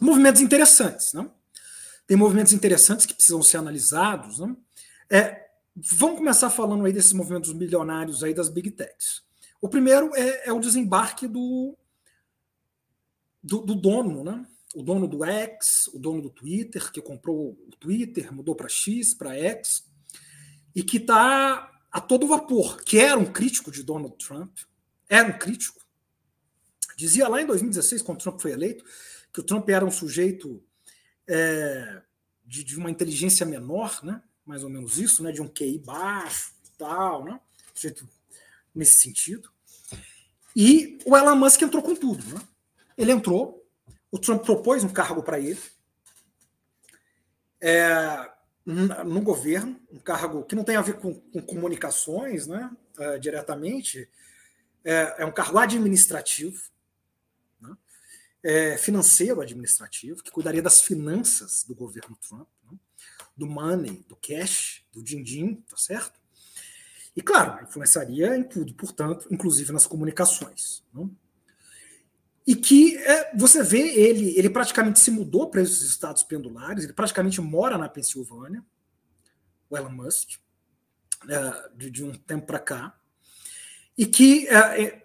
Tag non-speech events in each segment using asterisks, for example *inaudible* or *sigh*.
movimentos interessantes. Não? Tem movimentos interessantes que precisam ser analisados. Não? É, vamos começar falando aí desses movimentos milionários aí das big techs. O primeiro é, é o desembarque do, do, do, dono, né? o dono do X, o dono do Twitter, que comprou o Twitter, mudou para X, para X, e que está a todo vapor, que era um crítico de Donald Trump, era um crítico. Dizia lá em 2016, quando Trump foi eleito, que o Trump era um sujeito é, de, de, uma inteligência menor, né? mais ou menos isso, né? de um QI baixo tal, né? sujeito nesse sentido. E o Elon Musk entrou com tudo. Né? Ele entrou, o Trump propôs um cargo para ele é, no governo, um cargo que não tem a ver com, com comunicações né, é, diretamente, é, é, um cargo administrativo, é, financeiro administrativo, que cuidaria das finanças do governo Trump, né, do money, do cash, do din-din, tá certo? E, claro, influenciaria em tudo, portanto, inclusive nas comunicações. Né? E que é, você vê ele, ele praticamente se mudou para esses estados pendulares, ele praticamente mora na Pensilvânia, o Elon Musk, é, de, de, um tempo para cá, e que está é,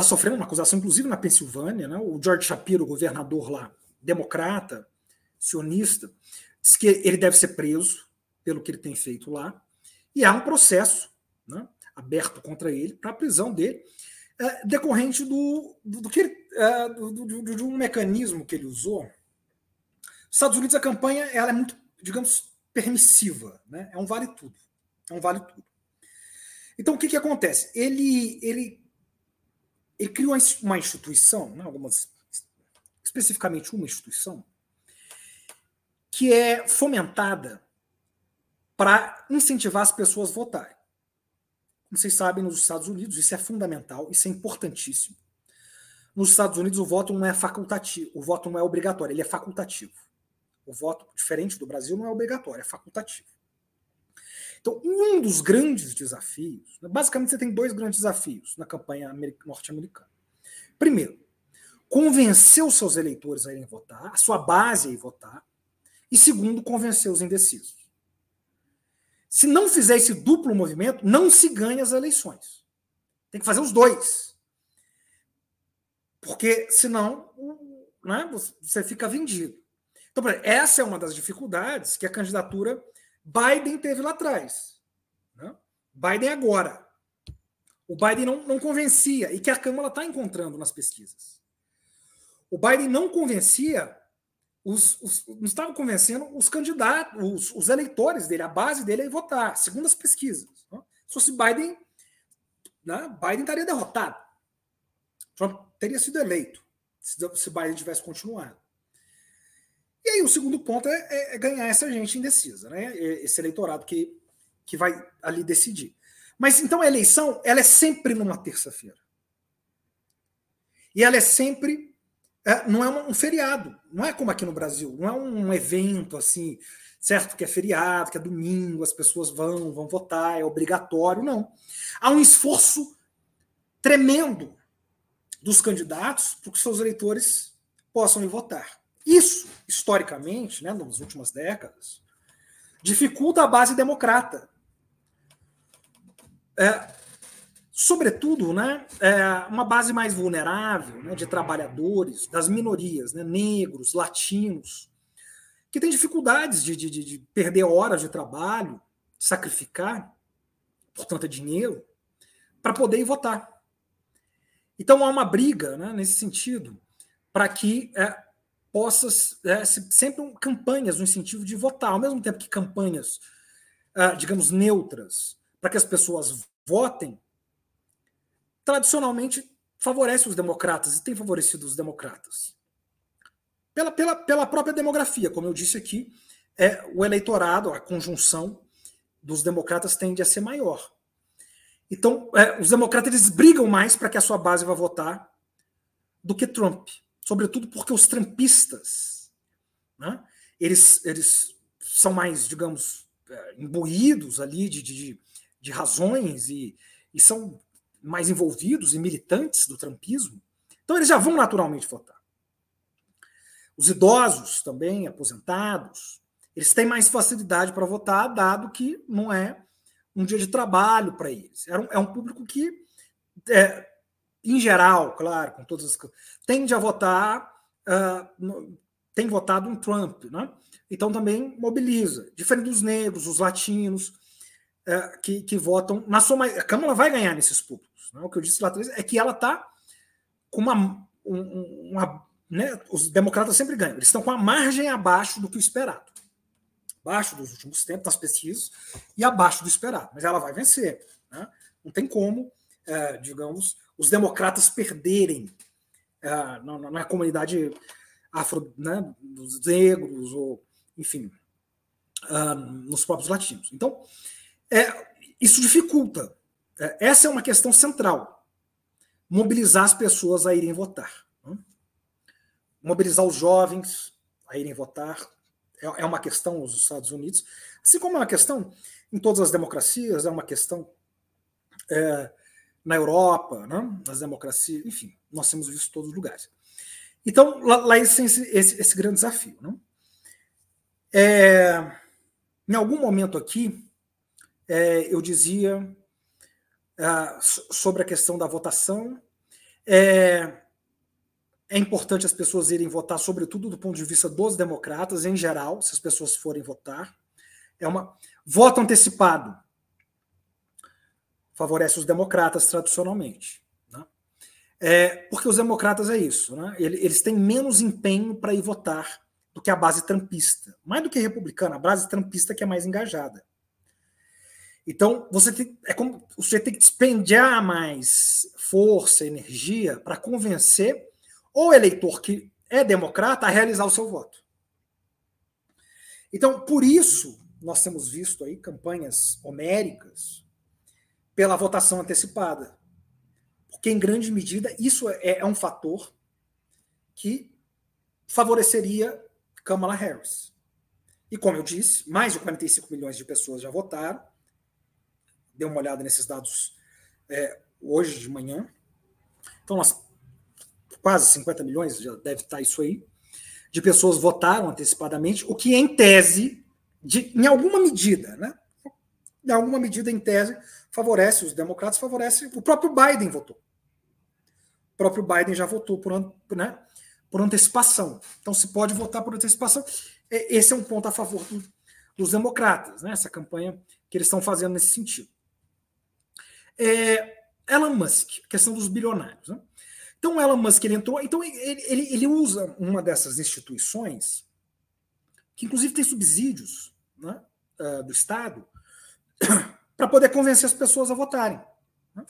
é tá sofrendo uma acusação, inclusive na Pensilvânia, né? o George Shapiro, governador lá, democrata, sionista, diz que ele deve ser preso pelo que ele tem feito lá, e há um processo né, aberto contra ele para a prisão dele, é, decorrente do, do, do que ele, é, do, de um mecanismo que ele usou. Nos Estados Unidos a campanha ela é muito, digamos, permissiva, né? é um vale tudo, é um vale tudo. Então o que, que acontece? Ele, ele, ele criou uma instituição, né, algumas, especificamente uma instituição, que é fomentada para incentivar as pessoas a votarem. Como vocês sabem, nos Estados Unidos isso é fundamental, isso é importantíssimo. Nos Estados Unidos o voto não é facultativo, o voto não é obrigatório, ele é facultativo. O voto, diferente do Brasil, não é obrigatório, é facultativo. Então, um dos grandes desafios, né, basicamente você tem dois grandes desafios na campanha norte-americana. Primeiro, convencer os seus eleitores a irem votar, a sua base a ir votar. E segundo, convencer os indecisos. Se não fizer esse duplo movimento, não se ganha as eleições. Tem que fazer os dois. Porque senão né, você fica vendido. Então, essa é uma das dificuldades que a candidatura Biden teve lá atrás. Né? Biden agora. O Biden não, não convencia, e que a Câmara está encontrando nas pesquisas. O Biden não convencia os, os, não estavam convencendo os candidatos, os, os, eleitores dele, a base dele a ir votar, segundo as pesquisas. Né? Se fosse Biden, né, Biden estaria derrotado. Trump teria sido eleito se, se Biden tivesse continuado. E aí o segundo ponto é, é, é, ganhar essa gente indecisa, né? esse eleitorado que, que vai ali decidir. Mas então a eleição ela é sempre numa terça-feira. E ela é sempre é, não é um feriado, não é como aqui no Brasil, não é um evento assim, certo? Que é feriado, que é domingo, as pessoas vão, vão votar, é obrigatório, não. Há um esforço tremendo dos candidatos para que seus eleitores possam ir votar. Isso, historicamente, né, nas últimas décadas, dificulta a base democrata. É, sobretudo, né, é uma base mais vulnerável né, de trabalhadores, das minorias, né, negros, latinos, que têm dificuldades de, de, de perder horas de trabalho, sacrificar, portanto, é dinheiro, para poder votar. Então há uma briga né, nesse sentido para que é, possa é, sempre campanhas no incentivo de votar, ao mesmo tempo que campanhas, é, digamos, neutras, para que as pessoas votem, tradicionalmente favorece os democratas e tem favorecido os democratas. Pela, pela, pela própria demografia, como eu disse aqui, é, o eleitorado, a conjunção dos democratas tende a ser maior. Então, é, os democratas eles brigam mais para que a sua base vá votar do que Trump. Sobretudo porque os trumpistas, né, eles, eles são mais, digamos, é, imbuídos ali de, de, de razões e, e são mais envolvidos e militantes do trumpismo, então eles já vão naturalmente votar. Os idosos também, aposentados, eles têm mais facilidade para votar, dado que não é um dia de trabalho para eles. É um, é um, público que, é, em geral, claro, com todas as tende a votar, uh, tem votado em Trump, né? Então também mobiliza, diferente dos negros, os latinos, uh, que, que votam na sua a Câmara vai ganhar nesses públicos. Né? O que eu disse lá atrás é que ela está com uma, uma né? os democratas sempre ganham, eles estão com a margem abaixo do que o esperado abaixo dos últimos tempos, das pesquisas, e abaixo do esperado. Mas ela vai vencer. Né? Não tem como, é, digamos, os democratas perderem é, na, na, comunidade afro, né, dos negros, ou, enfim, uh, nos próprios latinos. Então, é, isso dificulta. É, essa é uma questão central. Mobilizar as pessoas a irem votar. Né? Mobilizar os jovens a irem votar, é, é uma questão nos Estados Unidos, assim como é uma questão em todas as democracias, é uma questão é, na Europa, né? nas democracias, enfim, nós temos visto todos os lugares. Então, lá, lá esse, esse, esse, grande desafio. Né? É, em algum momento aqui, é, eu dizia é, sobre a questão da votação, é, é importante as pessoas irem votar, sobretudo do ponto de vista dos democratas, em geral, se as pessoas forem votar. É uma voto antecipado favorece os democratas tradicionalmente. Né? É, porque os democratas é isso, né? eles têm menos empenho para ir votar do que a base trampista. Mais do que republicana, a base trampista que é mais engajada. Então, você tem, é como você tem que despendiar mais força, energia para convencer o eleitor que é democrata a realizar o seu voto. Então, por isso, nós temos visto aí campanhas homéricas pela votação antecipada. Porque, em grande medida, isso é, é um fator que favoreceria Kamala Harris. E, como eu disse, mais de 45 milhões de pessoas já votaram. Dê uma olhada nesses dados é, hoje de manhã. Então, nós quase 50 milhões, já deve estar isso aí, de pessoas votaram antecipadamente, o que em tese, de, em alguma medida, né? Em alguma medida, em tese, favorece os democratas, favorece. O próprio Biden votou. O próprio Biden já votou por, né, por antecipação. Então se pode votar por antecipação. Esse é um ponto a favor do, dos democratas, né? Essa campanha que eles estão fazendo nesse sentido. É, Elon Musk, questão dos bilionários. Né? Então, Elon Musk ele entrou. Então, ele, ele, ele usa uma dessas instituições, que inclusive tem subsídios né, uh, do Estado, *coughs* para poder convencer as pessoas a votarem. Né?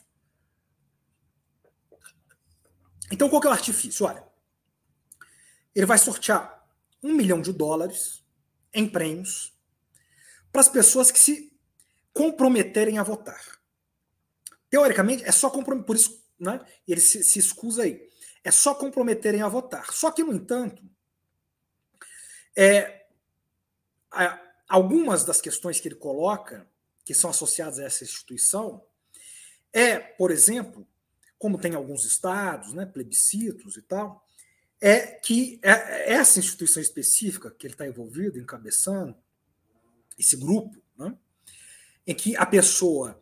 Então, qual que é o artifício? Olha, ele vai sortear um milhão de dólares em prêmios para as pessoas que se comprometerem a votar. Teoricamente, é só comprometer. Por isso, né? Ele se, se escusa aí. É só comprometerem a votar. Só que, no entanto, é, algumas das questões que ele coloca, que são associadas a essa instituição, é, por exemplo, como tem alguns estados, né, plebiscitos e tal, é que é, essa instituição específica que ele está envolvido, encabeçando, esse grupo, né, em que a pessoa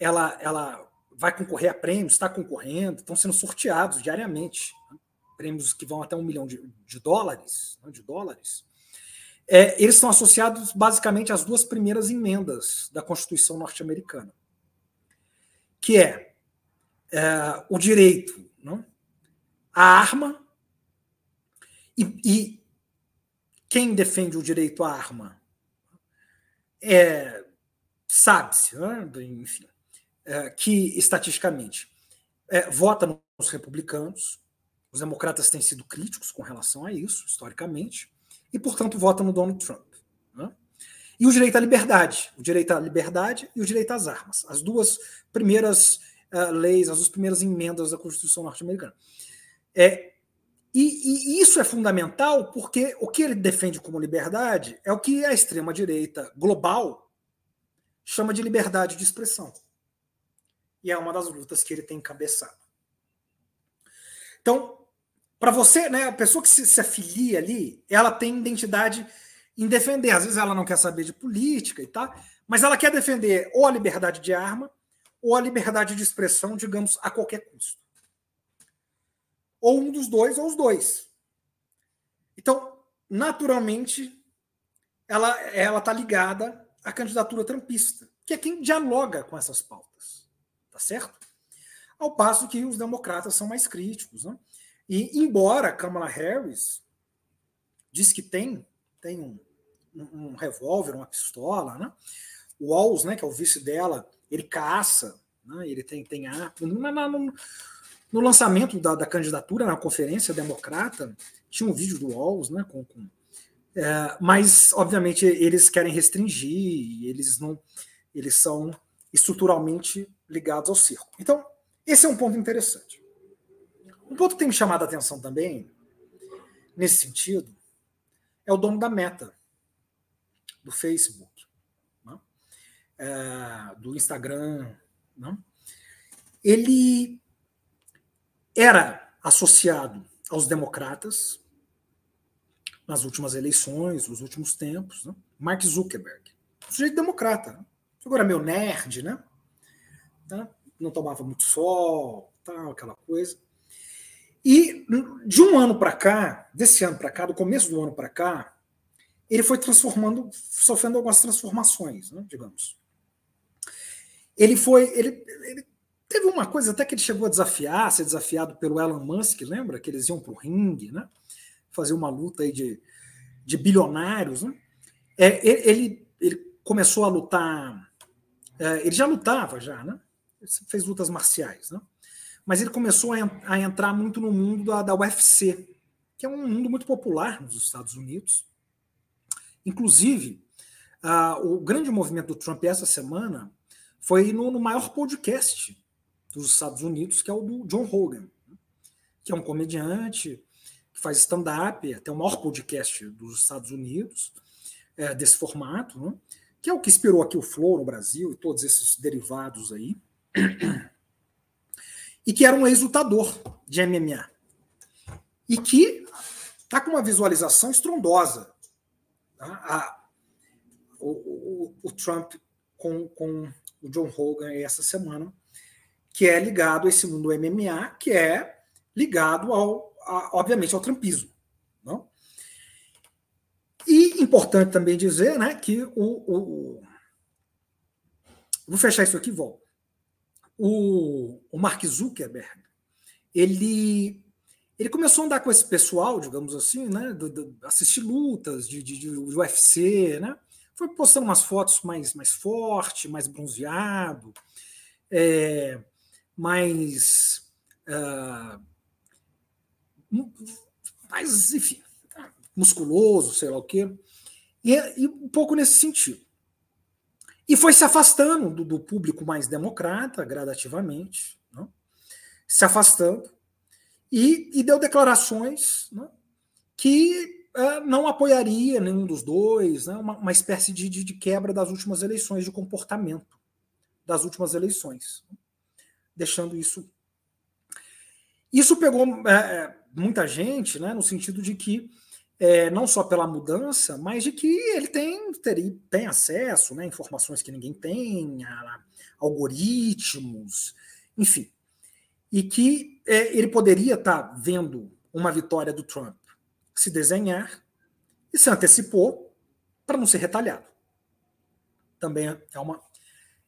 ela, ela vai concorrer a prêmios, está concorrendo, estão sendo sorteados diariamente, né? prêmios que vão até um milhão de, de dólares, né? de dólares. É, eles estão associados basicamente às duas primeiras emendas da Constituição norte-americana, que é, é, o direito não? à arma e, e quem defende o direito à arma é, sabe-se, né? enfim, é, que, estatisticamente, é, vota nos republicanos, os democratas têm sido críticos com relação a isso, historicamente, e, portanto, vota no Donald Trump. Né? E o direito à liberdade, o direito à liberdade e o direito às armas, as duas primeiras uh, leis, as duas primeiras emendas da Constituição norte-americana. É, e, e, isso é fundamental porque o que ele defende como liberdade é o que a extrema-direita global chama de liberdade de expressão e é uma das lutas que ele tem encabeçado. Então, para você, né, a pessoa que se, se afilia ali, ela tem identidade em defender. Às vezes ela não quer saber de política e tal, mas ela quer defender ou a liberdade de arma ou a liberdade de expressão, digamos, a qualquer custo. Ou um dos dois, ou os dois. Então, naturalmente, ela ela está ligada à candidatura trumpista, que é quem dialoga com essas pautas, tá certo? Ao passo que os democratas são mais críticos, né? E embora Kamala Harris diz que tem tem um, um, um revólver, uma pistola, né? O Walls, né, que é o vice dela, ele caça, né? Ele tem tem arma. No, no lançamento da, da, candidatura na conferência democrata tinha um vídeo do Walls, né, com, com é, mas, obviamente, eles querem restringir, eles não, eles são estruturalmente ligados ao circo. Então, esse é um ponto interessante. Um ponto que tem me chamado a atenção também, nesse sentido, é o dono da Meta, do Facebook, né? é, do Instagram. Né? Ele era associado aos democratas, nas últimas eleições, nos últimos tempos. Né? Mark Zuckerberg, sujeito democrata, né? agora meio nerd, né? Tá? Não tomava muito sol, tal, aquela coisa. E de um ano para cá, desse ano para cá, do começo do ano para cá, ele foi transformando, sofrendo algumas transformações, né, digamos. Ele foi, ele, ele, teve uma coisa até que ele chegou a desafiar, ser desafiado pelo Elon Musk, lembra que eles iam para o ringue, né? fazer uma luta aí de, de bilionários. Né? É, ele, ele começou a lutar, é, ele já lutava já, né? Ele fez lutas marciais, né? Mas ele começou a, a entrar muito no mundo da, da UFC, que é um mundo muito popular nos Estados Unidos. Inclusive, uh, o grande movimento do Trump essa semana foi no, no, maior podcast dos Estados Unidos, que é o do John Hogan, que é um comediante que faz stand-up, até o maior podcast dos Estados Unidos, é, desse formato, né? que é o que inspirou aqui o Flow no Brasil e todos esses derivados aí, e que era um ex-lutador de MMA, e que está com uma visualização estrondosa. Tá? A, o, o, o, Trump com, com o John Hogan essa semana, que é ligado a esse mundo MMA, que é ligado ao a, obviamente, ao trumpismo. Não? E importante também dizer né, que o, o, Vou fechar isso aqui e volto. O, o Mark Zuckerberg, ele, ele começou a andar com esse pessoal, digamos assim, né, do, do, assistir lutas de, de, de UFC, né? Foi postando umas fotos mais, mais forte, mais bronzeado, é, mais uh, mas, enfim, musculoso, sei lá o quê. E, e um pouco nesse sentido. E foi se afastando do, do público mais democrata, gradativamente, não? se afastando, e, e deu declarações não? que uh, não apoiaria nenhum dos dois, né? uma, uma espécie de, de, de, quebra das últimas eleições, de comportamento das últimas eleições, deixando isso. Isso pegou. É, muita gente, né, no sentido de que é, não só pela mudança, mas de que ele tem, teria, tem acesso né, a informações que ninguém tem, a, algoritmos, enfim. E que é, ele poderia estar tá vendo uma vitória do Trump se desenhar e se antecipou para não ser retalhado. Também é uma,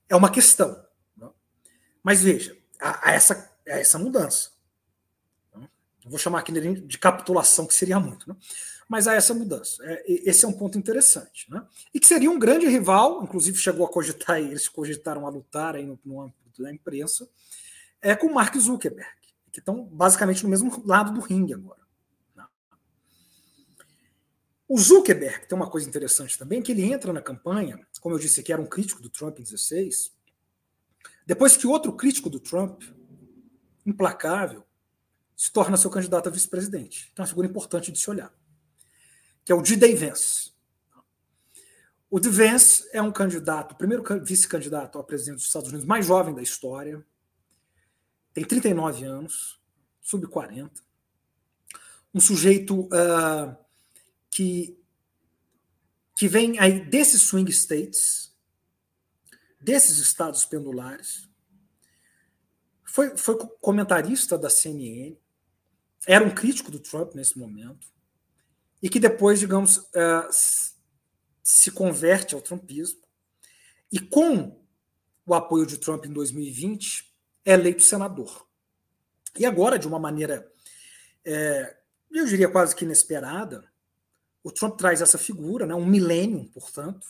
é uma questão. Né? Mas veja, há, há essa, há essa mudança vou chamar aqui de capitulação, que seria muito, né? Mas há essa mudança. É, esse é um ponto interessante. Né? E que seria um grande rival, inclusive chegou a cogitar, eles cogitaram a lutar aí no, no âmbito da imprensa, é com Mark Zuckerberg, que estão basicamente no mesmo lado do ringue agora. Né? O Zuckerberg tem uma coisa interessante também, que ele entra na campanha, como eu disse que era um crítico do Trump em 16, depois que outro crítico do Trump, implacável, se torna seu candidato a vice-presidente. Então, é uma figura importante de se olhar, que é o D. Vance. O D. Vance é um candidato, o primeiro vice-candidato a presidente dos Estados Unidos mais jovem da história, tem 39 anos, sub 40. um sujeito uh, que, que vem aí desses swing states, desses estados pendulares, foi, foi comentarista da CNN, era um crítico do Trump nesse momento, e que depois, digamos, uh, se converte ao trumpismo, e com o apoio de Trump em 2020, é eleito senador. E agora, de uma maneira, é, eu diria quase que inesperada, o Trump traz essa figura, né, um milênio, portanto,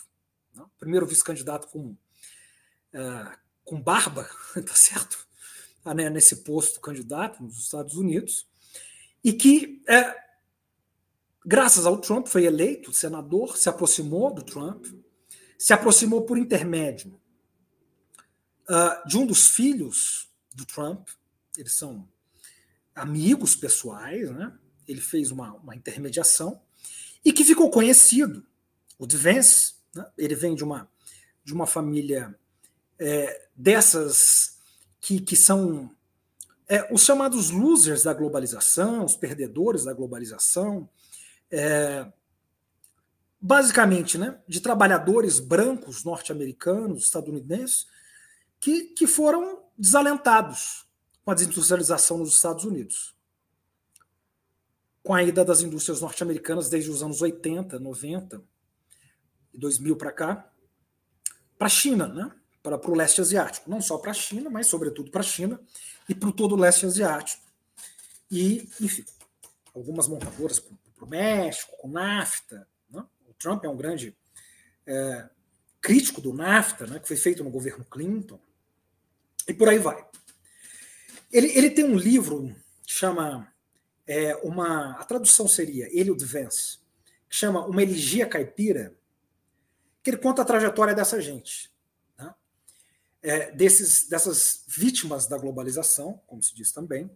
né, primeiro vice-candidato com, é, com barba, *laughs* tá certo? Ah, né, nesse posto candidato nos Estados Unidos, e que, é, graças ao Trump, foi eleito senador, se aproximou do Trump, se aproximou por intermédio uh, de um dos filhos do Trump, eles são amigos pessoais, né? ele fez uma, uma intermediação, e que ficou conhecido, o Vance, né? ele vem de uma, de uma família é, dessas que, que são é, os chamados losers da globalização, os perdedores da globalização, é, basicamente né, de trabalhadores brancos norte-americanos, estadunidenses, que, que foram desalentados com a desindustrialização nos Estados Unidos. Com a ida das indústrias norte-americanas desde os anos 80, 90 e 2000 para cá, para a China, né? para, para o leste asiático. Não só para a China, mas sobretudo para a China e para todo o leste asiático. E, enfim, algumas montadoras para o México, com NAFTA. Né? O Trump é um grande é, crítico do NAFTA, né? que foi feito no governo Clinton. E por aí vai. Ele, ele tem um livro que chama é, uma. A tradução seria Eliud Vance, que chama Uma Elegia Caipira, que ele conta a trajetória dessa gente, né? é, desses, dessas vítimas da globalização, como se diz também,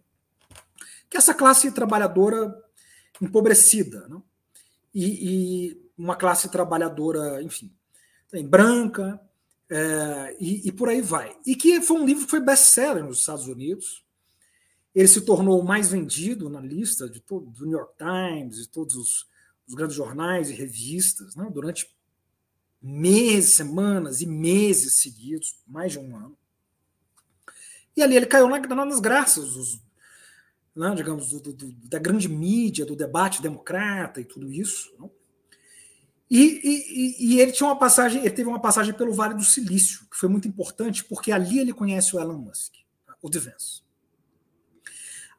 que essa classe trabalhadora empobrecida, né? e, e uma classe trabalhadora, enfim, branca, é, e, e, por aí vai. E que foi um livro que foi best-seller nos Estados Unidos. Ele se tornou o mais vendido na lista de todo, do New York Times e todos os, os grandes jornais e revistas durante meses, semanas e meses seguidos, mais de um ano. E ali ele caiu nas graças dos, né, digamos, do, do, da grande mídia, do debate democrata e tudo isso. Não? E, e, e, ele tinha uma passagem, ele teve uma passagem pelo Vale do Silício, que foi muito importante, porque ali ele conhece o Elon Musk, o Devance.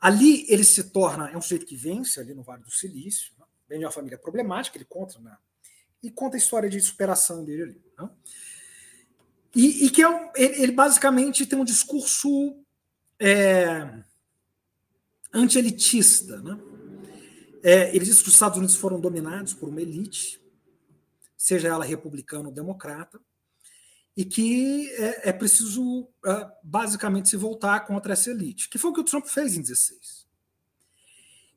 Ali ele se torna, é um sujeito que vence ali no Vale do Silício, né? vem de uma família problemática, ele conta, né? e conta a história de superação dele ali. Né? E, e, que é um, ele, ele, basicamente tem um discurso é, anti-elitista. Né? É, ele diz que os Estados Unidos foram dominados por uma elite, seja ela republicana ou democrata, e que é, é preciso é, basicamente se voltar contra essa elite, que foi o que o Trump fez em 16.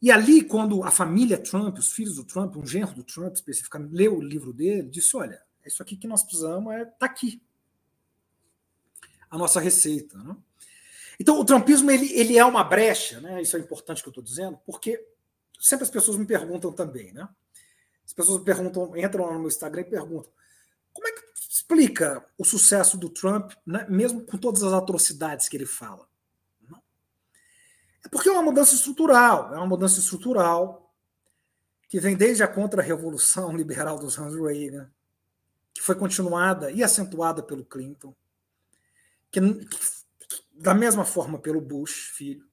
E ali, quando a família Trump, os filhos do Trump, um genro do Trump especificamente, leu o livro dele, disse: olha, isso aqui que nós precisamos é tá aqui a nossa receita. Né? Então, o trumpismo ele, ele é uma brecha, né? isso é importante que eu estou dizendo, porque sempre as pessoas me perguntam também, né? As pessoas perguntam, entram lá no meu Instagram e perguntam: como é que explica o sucesso do Trump, né, mesmo com todas as atrocidades que ele fala? É porque é uma mudança estrutural, é uma mudança estrutural que vem desde a contra-revolução liberal dos Hans Reagan, que foi continuada e acentuada pelo Clinton, que, que, da mesma forma pelo Bush, filho,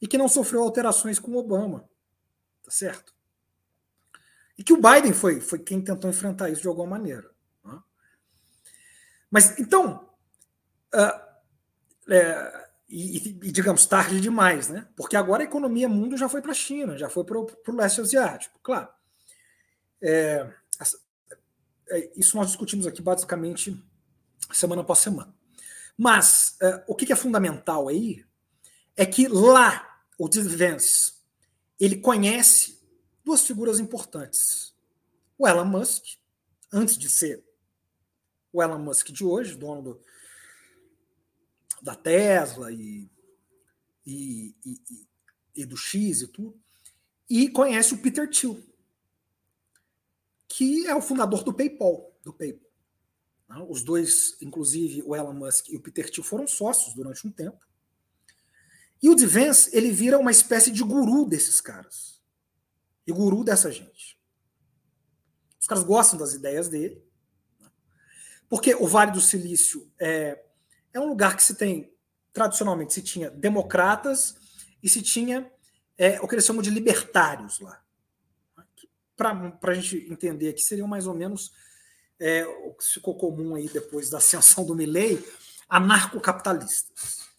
e que não sofreu alterações com Obama, tá certo? E que o Biden foi, foi quem tentou enfrentar isso de alguma maneira. Né? Mas então, uh, é, e, e, digamos, tarde demais, né? Porque agora a economia mundo já foi para a China, já foi para o leste asiático, claro. É, é, isso nós discutimos aqui basicamente semana após semana. Mas é, o que é fundamental aí é que lá o Vance ele conhece duas figuras importantes. O Elon Musk, antes de ser o Elon Musk de hoje, dono do, da Tesla e, e, e, e, do X e tudo, e conhece o Peter Thiel, que é o fundador do PayPal, do PayPal. Né? Os dois, inclusive o Elon Musk e o Peter Thiel, foram sócios durante um tempo. E o Divens, ele vira uma espécie de guru desses caras. E guru dessa gente. Os caras gostam das ideias dele. Né? Porque o Vale do Silício é, é um lugar que se tem, tradicionalmente, se tinha democratas e se tinha é, o que eles chamam de libertários lá. Para a gente entender que seriam mais ou menos é, o que ficou comum aí depois da ascensão do Milley, anarcocapitalistas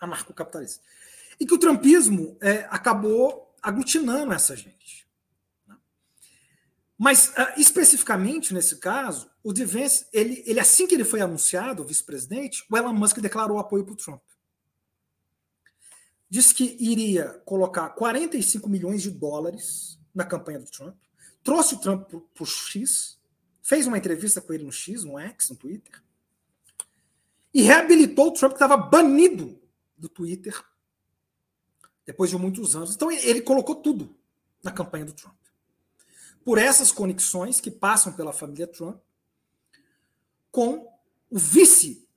anarcocapitalista. E que o trumpismo é, acabou aglutinando essa gente. Né? Mas, uh, especificamente nesse caso, o Divence, ele, ele, assim que ele foi anunciado, vice-presidente, o Elon Musk declarou apoio para o Trump. Disse que iria colocar 45 milhões de dólares na campanha do Trump, trouxe o Trump para o X, fez uma entrevista com ele no X, no X, no Twitter, e reabilitou o Trump que estava banido do Twitter depois de muitos anos. Então ele colocou tudo na campanha do Trump. Por essas conexões que passam pela família Trump com o vice,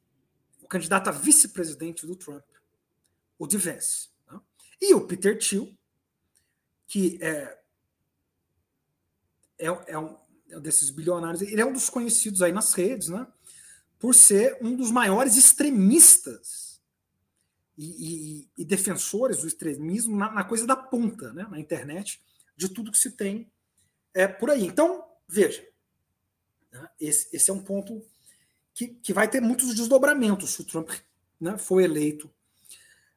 o candidato a vice-presidente do Trump, o de Vance. Né? E o Peter Thiel, que é, é, é, um, é desses bilionários, ele é um dos conhecidos aí nas redes, né? Por ser um dos maiores extremistas e, e, e defensores do extremismo na, na, coisa da ponta, né, na internet, de tudo que se tem é, por aí. Então, veja, né, esse, esse, é um ponto que, que vai ter muitos desdobramentos se o Trump né, for eleito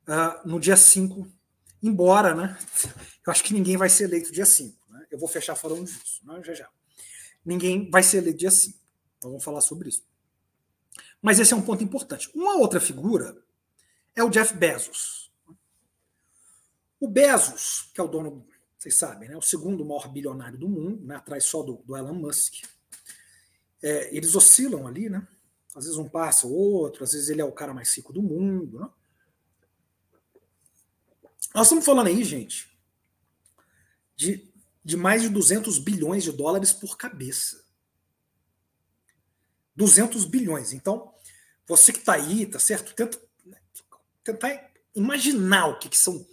uh, no dia 5, embora, né, *laughs* eu acho que ninguém vai ser eleito dia 5. Eu vou fechar falando disso, né, já já. Ninguém vai ser eleito 5. Nós vamos falar sobre isso. Mas esse é um ponto importante. Uma outra figura é o Jeff Bezos. O Bezos, que é o dono, vocês sabem, né, o segundo maior bilionário do mundo, né, atrás só do, do Elon Musk. É, eles oscilam ali, né? Às vezes um passa o outro, às vezes ele é o cara mais rico do mundo. Né? Nós estamos falando aí, gente, de, de mais de 200 bilhões de dólares por cabeça. 200 bilhões. Então, você que está aí, tá certo? Tenta tentar imaginar o que, que são.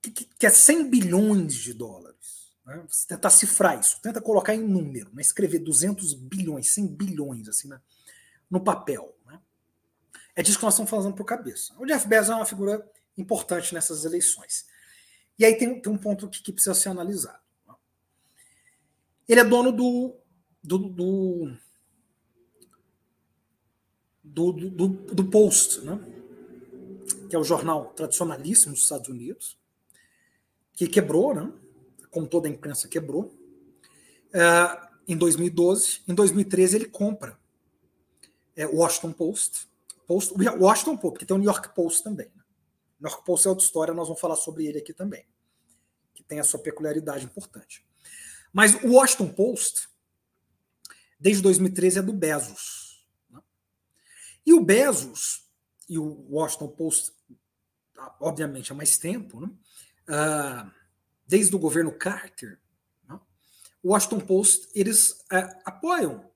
Que, que é 100 bilhões de dólares. Né? Você tentar cifrar isso, tenta colocar em número, né? escrever 200 bilhões, 100 bilhões assim, né? no papel. Né? É disso que nós estamos falando por cabeça. O Jeff Bezos é uma figura importante nessas eleições. E aí tem, tem um ponto que, que precisa ser analisado. Ele é dono do, do, do do, do, do, Post, né? que é o jornal tradicionalíssimo dos Estados Unidos, que quebrou, né? como toda a imprensa quebrou, é, em 2012. Em 2013 ele compra é, Washington Post, Post, Washington Post, porque tem o New York Post também. Né? New York Post é outra história, nós vamos falar sobre ele aqui também, que tem a sua peculiaridade importante. Mas o Washington Post, desde 2013, é do Bezos. Né? E o Bezos e o Washington Post obviamente há mais tempo, né? uh, desde o governo Carter, né? o Washington Post eles uh, apoiam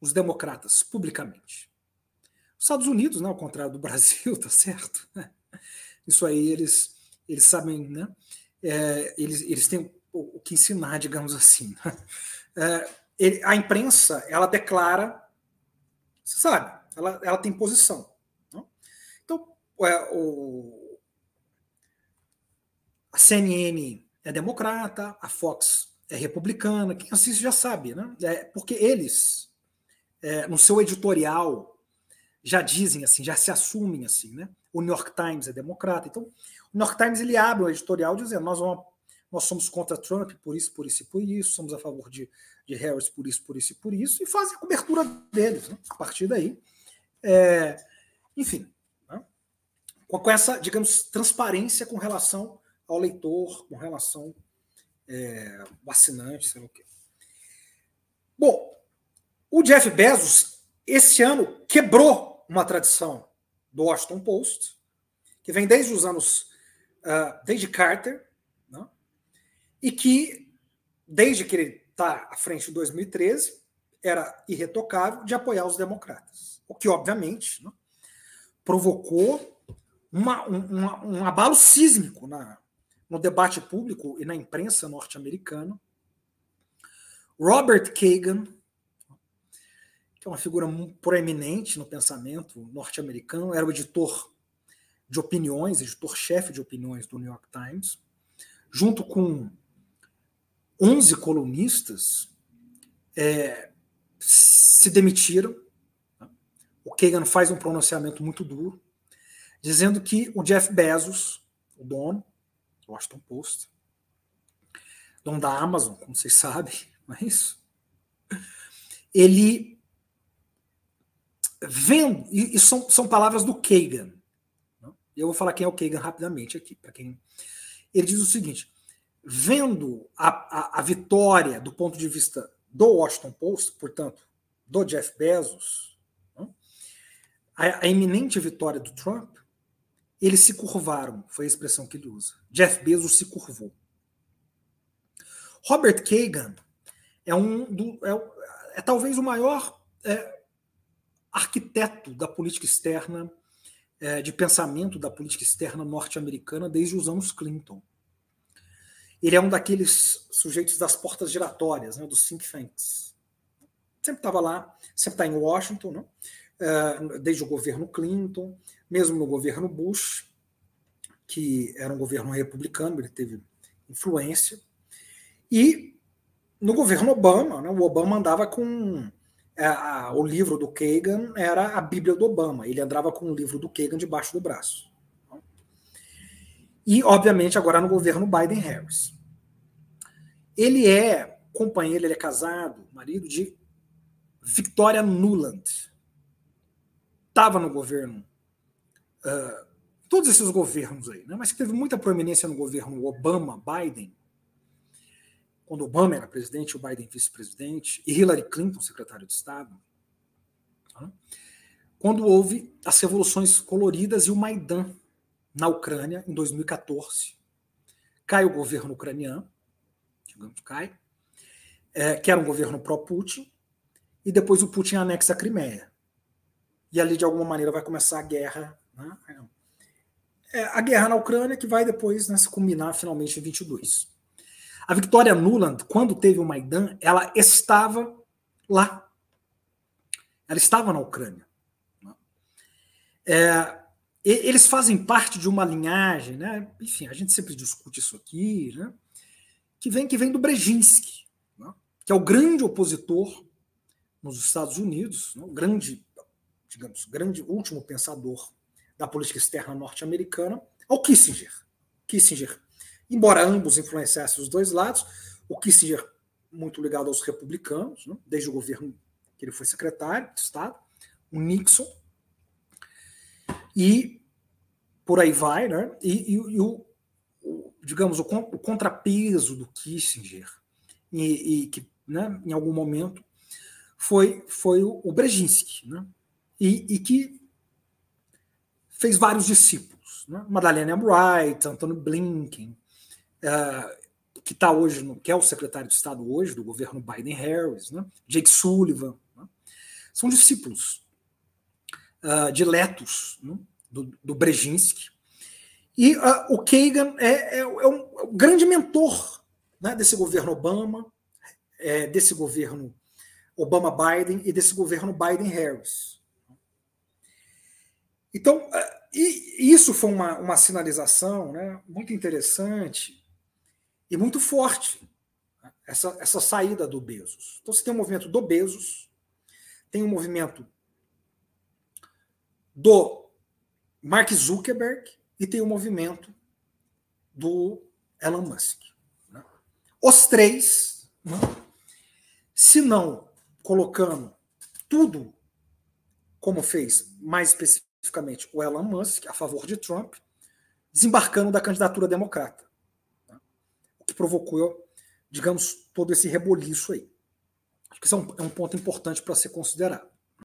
os democratas publicamente. Os Estados Unidos, né, ao contrário do *laughs* Brasil, tá certo? Isso aí eles eles sabem, né? É, eles, eles têm o, que ensinar, digamos assim. *laughs* É, ele, a imprensa ela declara, você sabe, ela, ela tem posição. Né? Então, é, o, a CNN é democrata, a Fox é republicana, quem assiste já sabe, né? É, porque eles, é, no seu editorial, já dizem assim, já se assumem assim, né? O New York Times é democrata. Então, o New York Times ele abre o editorial dizendo: nós, vamos, nós somos contra Trump por isso, por isso e por isso, somos a favor de, de Harris por isso, por isso e por isso, e fazem a cobertura deles. Né? A partir daí, é, enfim, né? com essa, digamos, transparência com relação ao leitor com relação é, vacinante, sei lá o quê. Bom, o Jeff Bezos, esse ano, quebrou uma tradição do Washington Post, que vem desde os anos, uh, desde Carter, e que, desde que ele está à frente de 2013, era irretocável de apoiar os democratas. O que, obviamente, né, provocou uma, um, um abalo sísmico na, no debate público e na imprensa norte-americana. Robert Kagan, que é uma figura proeminente no pensamento norte-americano, era o editor de opiniões, editor-chefe de opiniões do New York Times, junto com 11 colunistas, é, se demitiram. O Kagan faz um pronunciamento muito duro, dizendo que o Jeff Bezos, o dono, do Washington Post, dono da Amazon, como vocês sabem, *laughs* não é isso? Ele vendo, e, são, são palavras do Kagan. Eu vou falar quem é o Kagan rapidamente aqui, para quem. Ele diz o seguinte: vendo a, a, a, vitória do ponto de vista do Washington Post, portanto, do Jeff Bezos, a, a iminente vitória do Trump, eles se curvaram, foi a expressão que ele usa. Jeff Bezos se curvou. Robert Kagan é um do, é, é talvez o maior é, arquiteto da política externa, é, de pensamento da política externa norte-americana desde os anos Clinton. Ele é um daqueles sujeitos das portas giratórias, né, dos think tanks. Sempre estava lá, sempre está em Washington, né, é, desde o governo Clinton, mesmo no governo Bush, que era um governo republicano, ele teve influência. E no governo Obama, né, o Obama andava com a, o livro do Kagan era a Bíblia do Obama. Ele andava com o livro do Kagan debaixo do braço. E, obviamente, agora no governo Biden-Harris. Ele é companheiro, ele é casado, marido de Victoria Nuland. Estava no governo, uh, todos esses governos aí, né? mas teve muita proeminência no governo Obama-Biden quando Obama era presidente, o Biden vice-presidente, e Hillary Clinton secretário de Estado, tá? quando houve as revoluções coloridas e o Maidan na Ucrânia em 2014. Cai o governo ucraniano, digamos, cai, é, que era um governo pró-Putin, e depois o Putin anexa a Crimeia. E ali, de alguma maneira, vai começar a guerra. Né? É, a guerra na Ucrânia, que vai depois né, se culminar finalmente em 22. A Victoria Nuland, quando teve o Maidan, ela estava lá. Ela estava na Ucrânia. Né? É, eles fazem parte de uma linhagem, né? enfim, a gente sempre discute isso aqui, né? que, vem, que vem do Brzezinski, né? que é o grande opositor nos Estados Unidos, né? o grande, digamos, grande último pensador da política externa norte-americana, ao Kissinger. Kissinger embora ambos influenciassem os dois lados, o Kissinger muito ligado aos republicanos, né, desde o governo que ele foi secretário de Estado, o Nixon, e por aí vai, né? E, e, e o, o, digamos, o, o, contrapeso do Kissinger, e, e que, né, em algum momento, foi, foi o, o Brzezinski, né? E, que fez vários discípulos, né? Madalena Albright, Antônio Blinken, uh, que está hoje, no, que é o secretário de Estado hoje do governo Biden-Harris, né? Jake Sullivan, né? são discípulos uh, diletos né? do, do Brzezinski. E uh, o Kagan é, é, é, um, é, um, grande mentor né, desse governo Obama, é, desse governo Obama-Biden e desse governo Biden-Harris. Então, e isso foi uma, uma sinalização né, muito interessante e muito forte essa, essa saída do Bezos. Então você tem um movimento do Bezos, tem um movimento do Mark Zuckerberg e tem o movimento do Elon Musk. Né? Os três, né? se não colocando tudo como fez mais especificamente o Elon Musk a favor de Trump, desembarcando da candidatura democrata que provocou, digamos, todo esse reboliço aí. Acho que isso é um, é um ponto importante para ser considerado.